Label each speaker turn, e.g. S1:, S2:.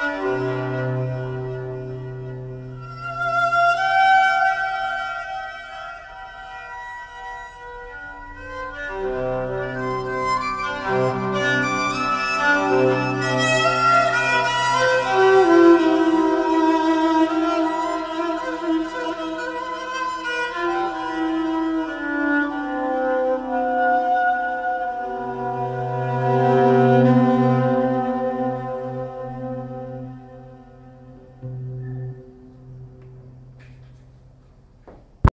S1: Música